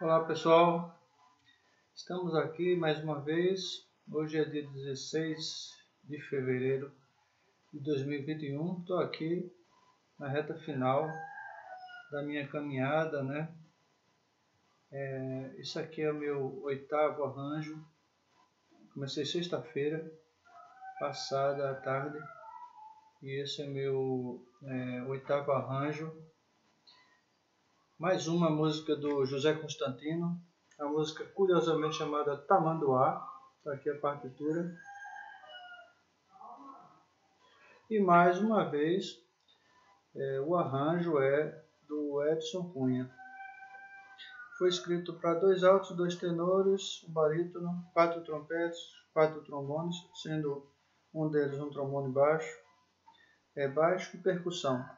Olá pessoal, estamos aqui mais uma vez. Hoje é dia 16 de fevereiro de 2021. Estou aqui na reta final da minha caminhada, né? É, isso aqui é o meu oitavo arranjo. Comecei sexta-feira passada à tarde e esse é meu é, oitavo arranjo mais uma música do José Constantino, a música curiosamente chamada Tamanduá, está aqui a partitura. E mais uma vez, é, o arranjo é do Edson Cunha. Foi escrito para dois altos, dois tenores, um barítono, quatro trompetes, quatro trombones, sendo um deles um trombone baixo, é baixo e percussão.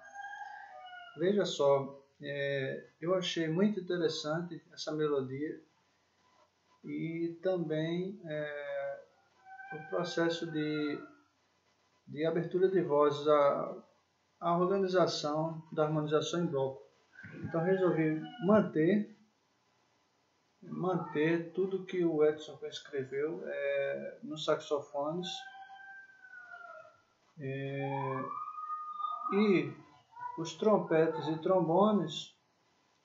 Veja só, é, eu achei muito interessante essa melodia e também é, o processo de, de abertura de vozes, a, a organização da harmonização em bloco. Então resolvi manter manter tudo que o Edson escreveu é, nos saxofones é, e os trompetes e trombones,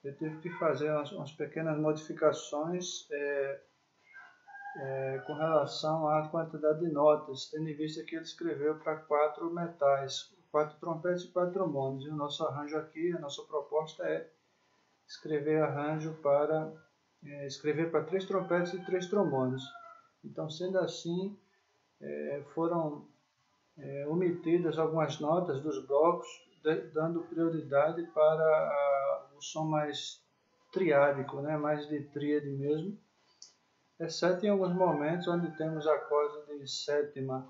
eu tive que fazer umas, umas pequenas modificações é, é, com relação à quantidade de notas, tendo em vista que ele escreveu para quatro metais, quatro trompetes e quatro trombones. E o nosso arranjo aqui, a nossa proposta é escrever arranjo para é, escrever para três trompetes e três trombones. Então, sendo assim, é, foram é, omitidas algumas notas dos blocos dando prioridade para o som mais triádico, né? mais de tríade mesmo, exceto em alguns momentos onde temos acordes de sétima,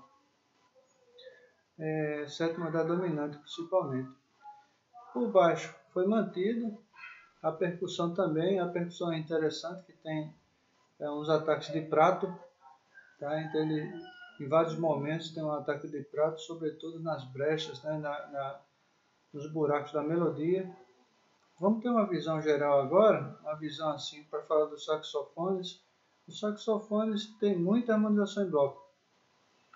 é, sétima da dominante principalmente. O baixo foi mantido, a percussão também, a percussão é interessante que tem é, uns ataques de prato, tá? então ele em vários momentos tem um ataque de prato, sobretudo nas brechas, né? na, na nos buracos da melodia. Vamos ter uma visão geral agora, uma visão assim para falar dos saxofones. Os saxofones têm muita harmonização em bloco.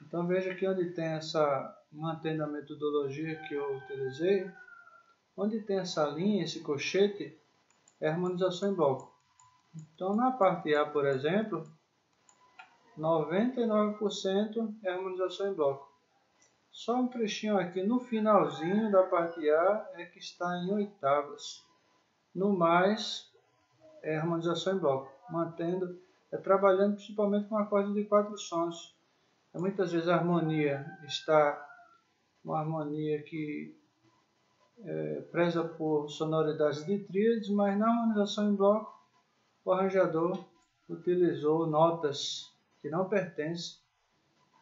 Então veja aqui onde tem essa, mantendo a metodologia que eu utilizei, onde tem essa linha, esse cochete, é harmonização em bloco. Então na parte A, por exemplo, 99% é harmonização em bloco. Só um trechinho aqui no finalzinho da parte A é que está em oitavas. No mais, é harmonização em bloco, mantendo, é trabalhando principalmente com acordes de quatro sons. É, muitas vezes a harmonia está uma harmonia que é, preza por sonoridades de tríades, mas na harmonização em bloco, o arranjador utilizou notas que não pertencem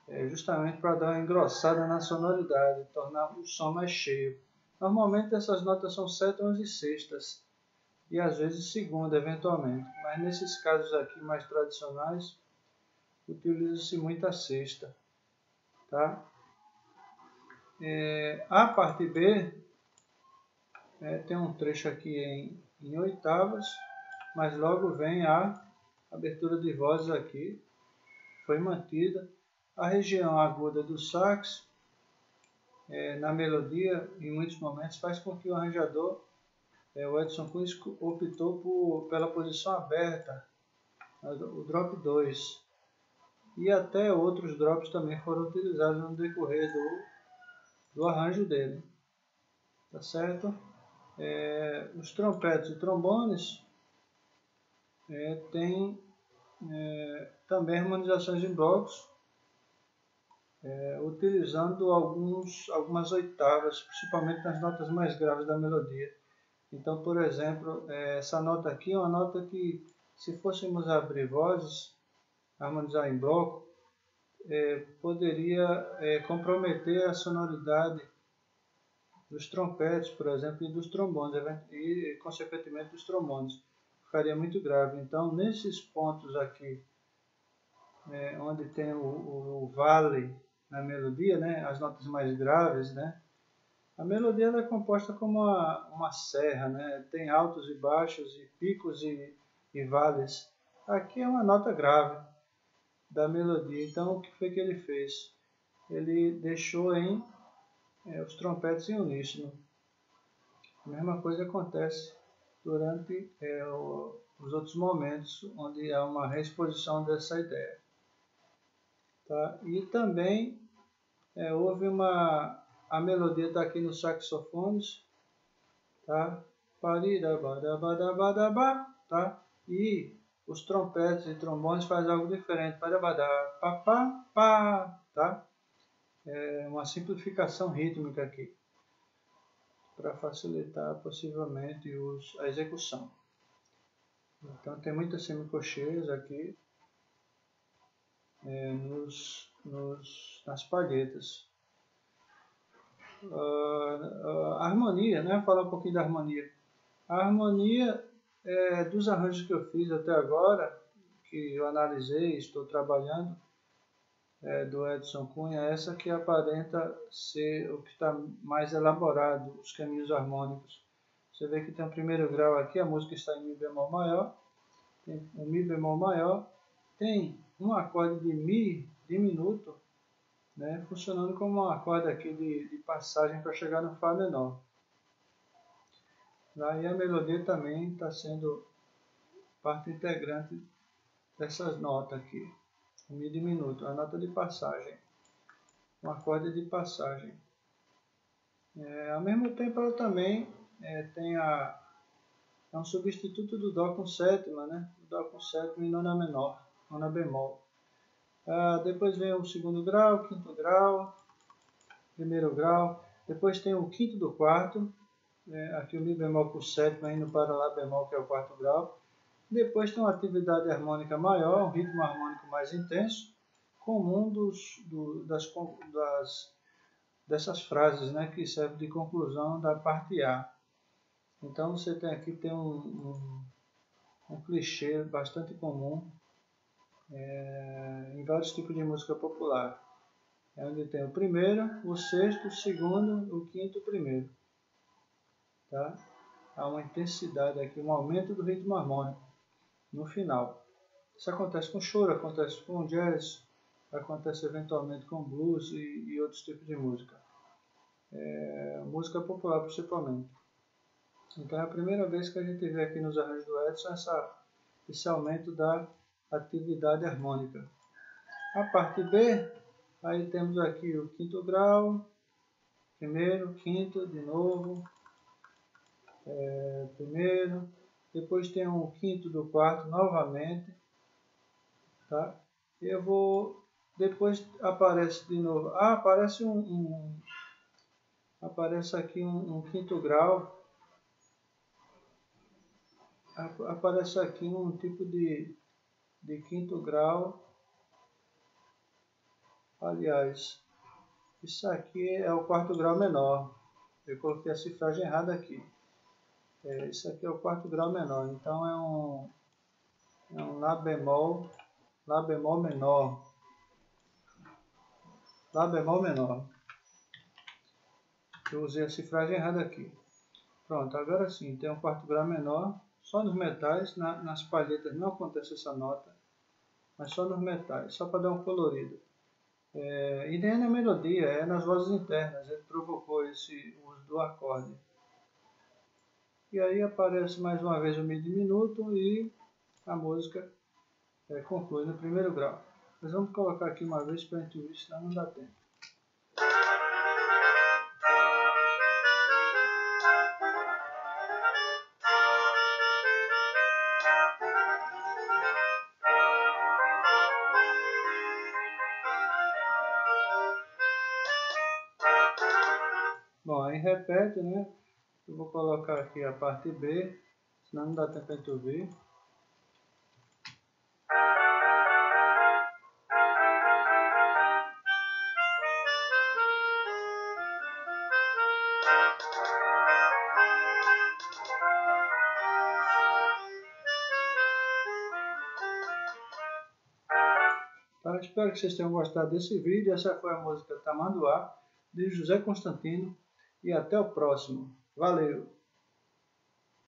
é, justamente para dar uma engrossada na sonoridade, tornar o som mais cheio. Normalmente essas notas são sétimas e sextas, e às vezes segunda eventualmente, mas nesses casos aqui mais tradicionais, utiliza-se muito a sexta. Tá? É, a parte B é, tem um trecho aqui em, em oitavas, mas logo vem a abertura de vozes aqui, foi mantida a região aguda do sax, é, na melodia, em muitos momentos, faz com que o arranjador, é, o Edson Cunha, optou por, pela posição aberta, o drop 2. E até outros drops também foram utilizados no decorrer do, do arranjo dele. Tá certo? É, os trompetes e trombones é, têm é, também harmonizações em blocos é, utilizando alguns, algumas oitavas, principalmente nas notas mais graves da melodia. Então, por exemplo, é, essa nota aqui é uma nota que, se fôssemos abrir vozes, harmonizar em bloco, é, poderia é, comprometer a sonoridade dos trompetes, por exemplo, e dos trombones, e, consequentemente, dos trombones. Ficaria muito grave. Então, nesses pontos aqui, é, onde tem o, o, o vale na melodia, né, as notas mais graves, né, a melodia é composta como uma, uma serra, né, tem altos e baixos e picos e, e vales. Aqui é uma nota grave da melodia. Então, o que foi que ele fez? Ele deixou em é, os trompetes em uníssono. A mesma coisa acontece durante é, o, os outros momentos onde há uma reexposição dessa ideia. Tá? E também é, houve uma. A melodia está aqui nos saxofones. Tá? Tá? E os trompetes e trombones fazem algo diferente. Pá, tá? É uma simplificação rítmica aqui para facilitar possivelmente os, a execução. Então tem muitas semicocheias aqui é, nos, nos, nas palhetas. Uh, a harmonia, né? Falar um pouquinho da harmonia. A harmonia é, dos arranjos que eu fiz até agora, que eu analisei, estou trabalhando, é, do Edson Cunha, essa que aparenta ser o que está mais elaborado, os caminhos harmônicos. Você vê que tem o primeiro grau aqui, a música está em Mi bemol maior, tem Mi bemol maior, tem um acorde de Mi diminuto, né, funcionando como um acorde aqui de, de passagem para chegar no Fá menor. Daí a melodia também está sendo parte integrante dessas notas aqui Mi diminuto, a nota de passagem, um acorde de passagem. É, ao mesmo tempo ela também é, tem a, é um substituto do Dó com sétima, né? Dó com sétima e nona menor, nona bemol. Ah, depois vem o segundo grau, quinto grau, primeiro grau. Depois tem o quinto do quarto, é, aqui o Mi bemol com sétima indo para Lá bemol, que é o quarto grau. Depois tem uma atividade harmônica maior, um ritmo harmônico mais intenso, comum dos, do, das, das, dessas frases né, que serve de conclusão da parte A. Então você tem aqui tem um, um, um clichê bastante comum é, em vários tipos de música popular. É onde tem o primeiro, o sexto, o segundo, o quinto, o primeiro. Tá? Há uma intensidade aqui, um aumento do ritmo harmônico no final. Isso acontece com choro, acontece com jazz, acontece eventualmente com blues e, e outros tipos de música. É, música popular principalmente. Então é a primeira vez que a gente vê aqui nos arranjos do Edson essa, esse aumento da atividade harmônica. A parte B, aí temos aqui o quinto grau, primeiro, quinto, de novo, é, primeiro, depois tem um quinto do quarto novamente, tá? Eu vou, depois aparece de novo, ah, aparece um, um aparece aqui um, um, quinto grau, aparece aqui um tipo de, de quinto grau, aliás, isso aqui é o quarto grau menor, eu coloquei a cifragem errada aqui. É, isso aqui é o quarto grau menor, então é um, é um Lá bemol, Lá bemol menor. Lá bemol menor. Eu usei a cifragem errada aqui. Pronto, agora sim, tem um quarto grau menor, só nos metais, na, nas palhetas não acontece essa nota, mas só nos metais, só para dar um colorido. É, e nem é na melodia, é nas vozes internas, ele provocou esse uso do acorde. E aí aparece mais uma vez o mi diminuto e a música é, conclui no primeiro grau. Mas vamos colocar aqui uma vez para a gente ver, senão não dá tempo. Bom, aí repete, né? Eu vou colocar aqui a parte B, senão não dá tempo de ouvir. Tá, espero que vocês tenham gostado desse vídeo. Essa foi a música Tamanduá, de José Constantino. E até o próximo. Valeu!